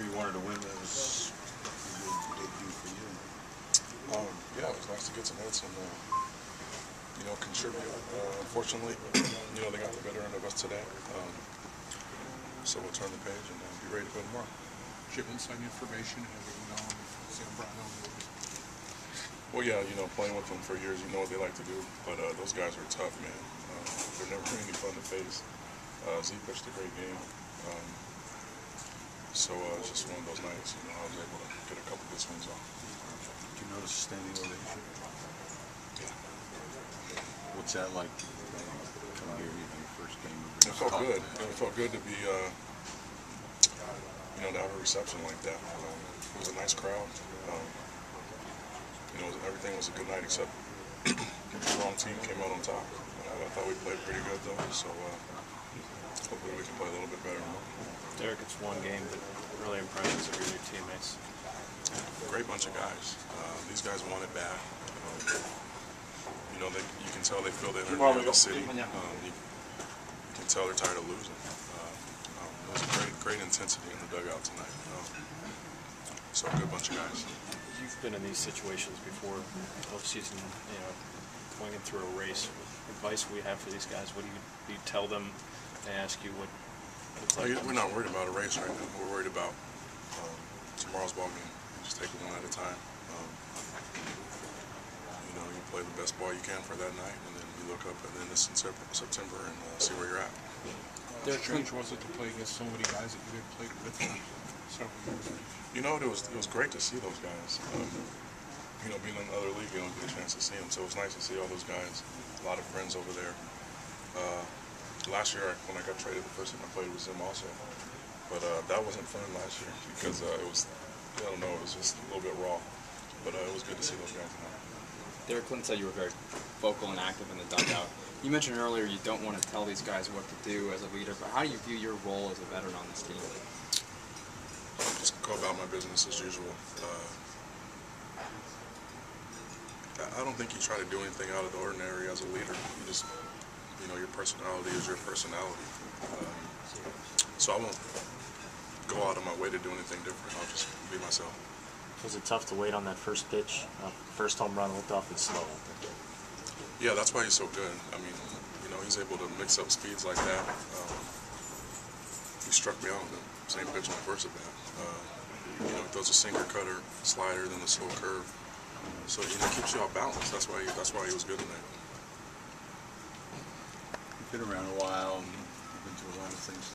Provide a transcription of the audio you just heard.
sure you wanted to win. That was a good debut for you. Um, yeah, it was nice to get some hits and, uh, you know, contribute. Uh, unfortunately, you know, they got the better end of us today. Um, so we'll turn the page and uh, be ready to go tomorrow. Given some information, have you known Zambrano? Well, yeah, you know, playing with them for years, you know what they like to do. But uh, those guys are tough, man. Uh, they're never any fun to face. Uh, Z pitched a great game. Um, so uh, it's just one of those nights, you know, I was able to get a couple good swings off. Did you notice a standing ovation? Yeah. What's that like? Coming here, you know, your first game. It felt good. It felt good to be, uh, you know, to have a reception like that. Um, it was a nice crowd. Um, you know, everything was a good night except the wrong team came out on top. Uh, I thought we played pretty good though, so uh, hopefully we can play a little bit better. Derrek, it's one game, but really impressions of your new teammates. Great bunch of guys. Uh, these guys want it bad. Um, you know, they, you can tell they feel they're in the city. Um, you, you can tell they're tired of losing. Uh, um, it was great, great intensity in the dugout tonight. Um, so a good bunch of guys. You've been in these situations before, off-season, you know, going through a race. Advice we have for these guys, what do you, do you tell them? They ask you what it's like. We're not worried about a race right now. We're worried about um, tomorrow's ball game. Just take it one at a time. Um, you know, you play the best ball you can for that night, and then you look up at the end of September September and uh, see where you're at. How strange was it to play against so many guys that you didn't play with for several years? You know, it was it was great to see those guys. Um, you know, being in another league, you don't get a chance to see them, so it was nice to see all those guys. A lot of friends over there. Uh, last year, when I got traded, the first time I played was them also. But uh, that wasn't fun last year because uh, it was, I don't know, it was just a little bit raw. But uh, it was good to see those guys tonight. Derrek Clinton said you were very vocal and active in the dugout. You mentioned earlier you don't want to tell these guys what to do as a leader, but how do you view your role as a veteran on this team? just go about my business as usual. Uh, I- I don't think you try to do anything out of the ordinary as a leader. You just, you know, your personality is your personality. Um, so I won't go out of my way to do anything different. I'll just be myself. Was it tough to wait on that first pitch? Uh, first home run looked off and slow. Yeah, that's why he's so good. I mean, you know, he's able to mix up speeds like that. Um, he struck me out on the same pitch on the first at bat. Uh, you know, he throws a sinker cutter, slider, then the slow curve. So it keeps you off balance. That's why. He, that's why he was good tonight. You've been around a while and been through a lot of things.